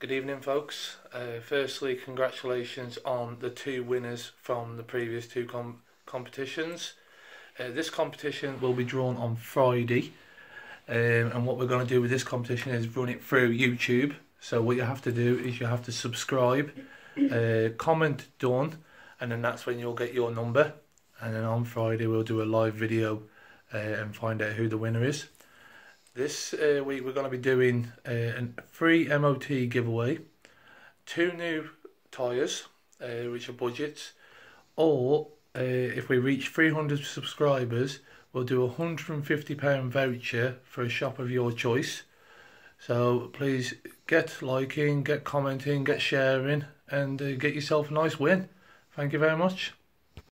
Good evening, folks. Uh, firstly, congratulations on the two winners from the previous two com competitions. Uh, this competition will be drawn on Friday, um, and what we're going to do with this competition is run it through YouTube. So what you have to do is you have to subscribe, uh, comment done, and then that's when you'll get your number. And then on Friday we'll do a live video uh, and find out who the winner is. This uh, week we're going to be doing uh, a free MOT giveaway, two new tyres, uh, which are budgets, or uh, if we reach 300 subscribers, we'll do a £150 voucher for a shop of your choice. So please get liking, get commenting, get sharing, and uh, get yourself a nice win. Thank you very much.